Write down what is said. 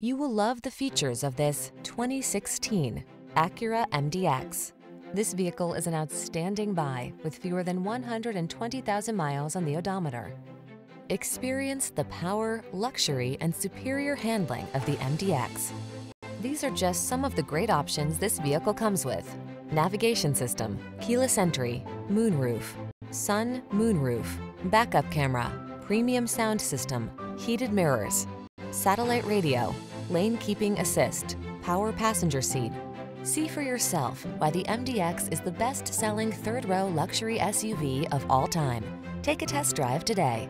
You will love the features of this 2016 Acura MDX. This vehicle is an outstanding buy with fewer than 120,000 miles on the odometer. Experience the power, luxury, and superior handling of the MDX. These are just some of the great options this vehicle comes with. Navigation system, keyless entry, moonroof, sun moonroof, backup camera, premium sound system, heated mirrors, satellite radio, lane keeping assist, power passenger seat. See for yourself why the MDX is the best-selling third-row luxury SUV of all time. Take a test drive today.